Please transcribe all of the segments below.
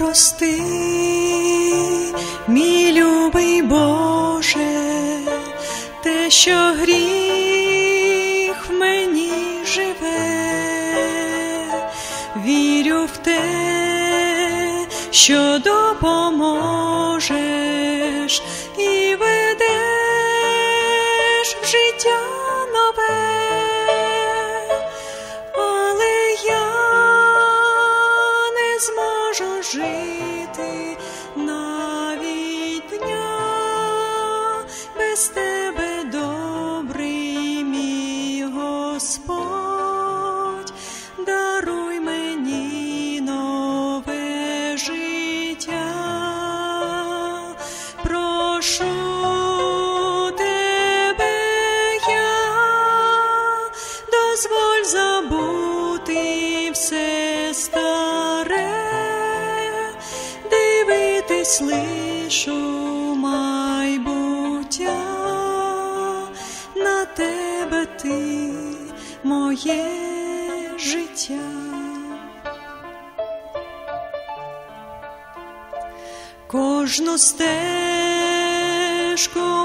Ти прости, мій любий Боже, те, що гріх в мені живе, вірю в те, що допоможеш старе, дивитись лиш у майбуття, на тебе ти моє життя. Кожну стежку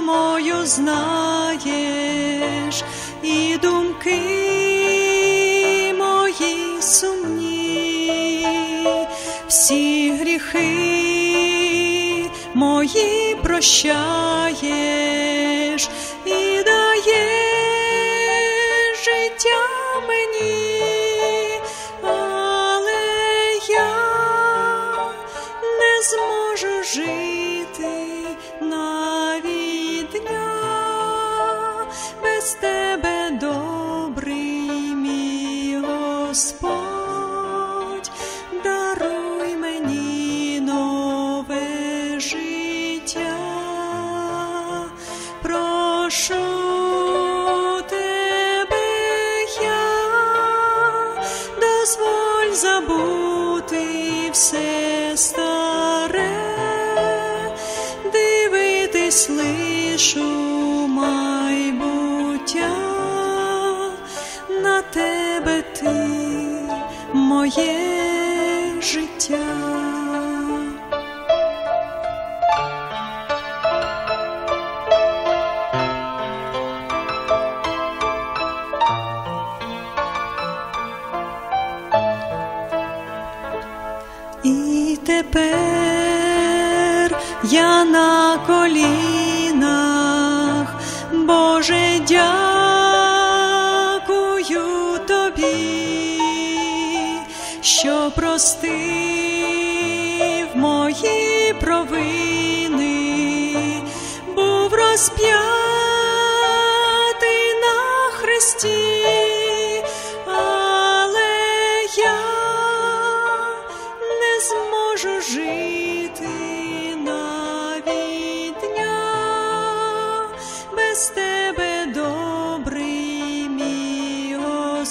мою знаєш, гріхи мої прощаєш і даєш життя мені, але я не зможу жити навіть дня. Без тебе, добрий мій Господь, прошу тебе я, дозволь забути все старе, дивитись лиш у майбуття, на тебе ти моє життя. І тепер я на колінах, Боже, дякую тобі, що простив мої провини, був розп'ятий на хресті,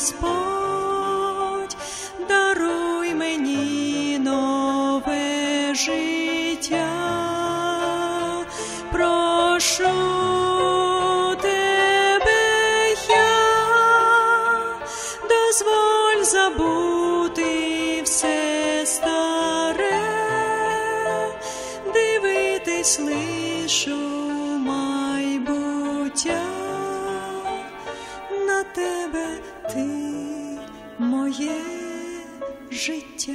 Господь, даруй мені нове життя, прошу тебе дозволь забути все старе, дивитись лиш у майбуття, на тебе ти моє життя.